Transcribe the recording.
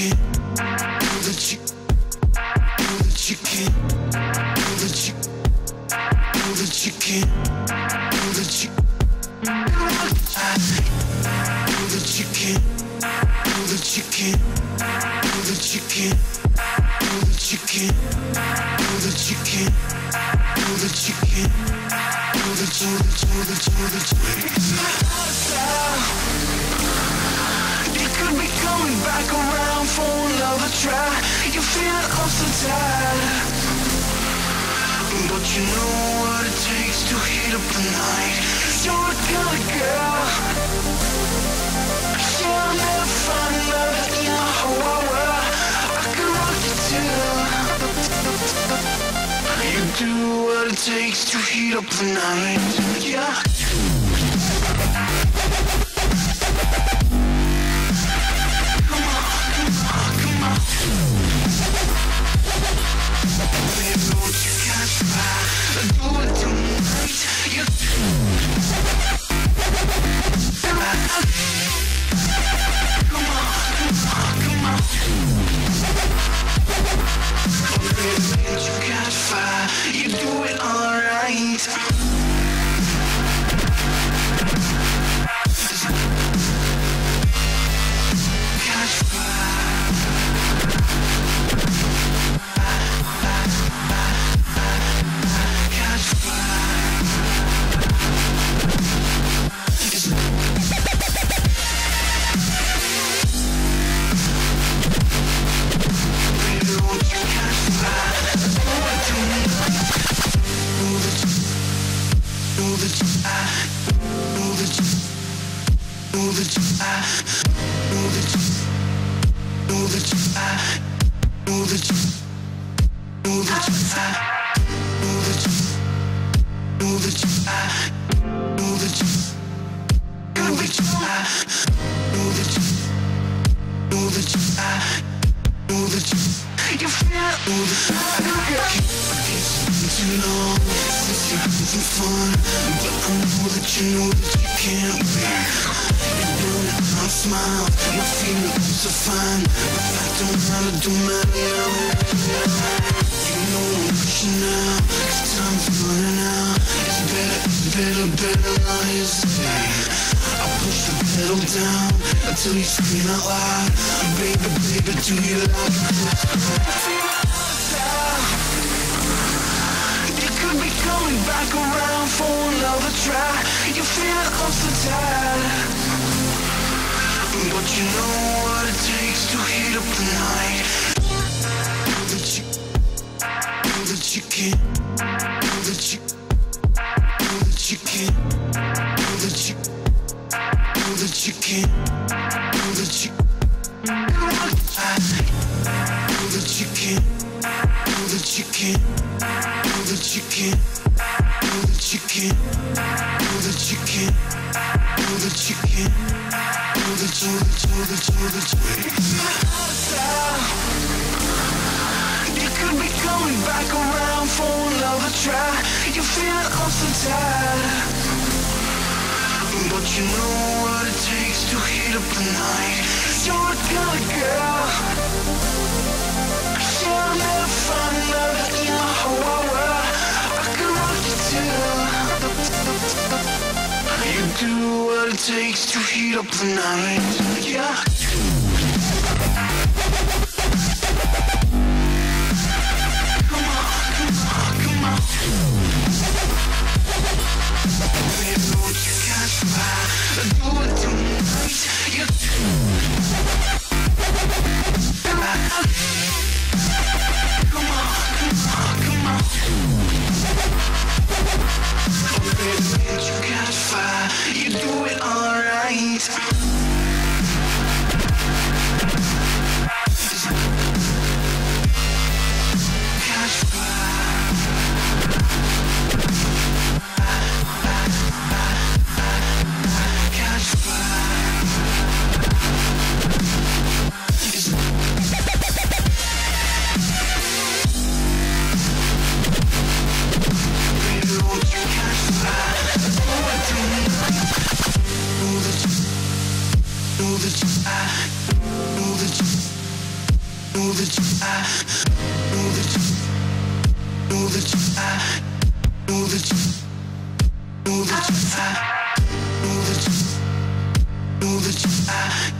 can. Know that you. Know that you can. Know that you. Know that you can. Know that you. I know that you can. Know that you can. Know that you can. Know that you can. Know that you can. Know that you can. Know that you, know that you, know that you, know that you. Try. You feel I'm so tired. But you know what it takes to heat up the night. You're a kind of girl. I'll never find another in a whole world. I can rock you too. You do what it takes to heat up the night. Yeah. Know that you, I, know that you, know that you, I, know that you, know that you, I, know that you, know that you, I, know that you, know that you, I, know that you, know that you, I, know that you, you feel, know that It's been too long had some fun, but I know that you know that you can't smile, my feelings are fine, but that don't matter, don't matter. You know I'm pushing now, 'cause time's running out. It's better, it's better, better hesitate. I push the pedal down until you scream out loud. Baby, baby, do you like You could be coming back around for another try. You feel I'm so tired. You know what it takes to heat up the night. You can, know that you, know that you, know that you. You could be coming back around for another try. You feel I'm so tired. But you know what it takes to heat up the night. You're a kind girl. Do what it takes to heat up the night. Yeah. Alright. Know that I know that know that I know that know that I know that know that I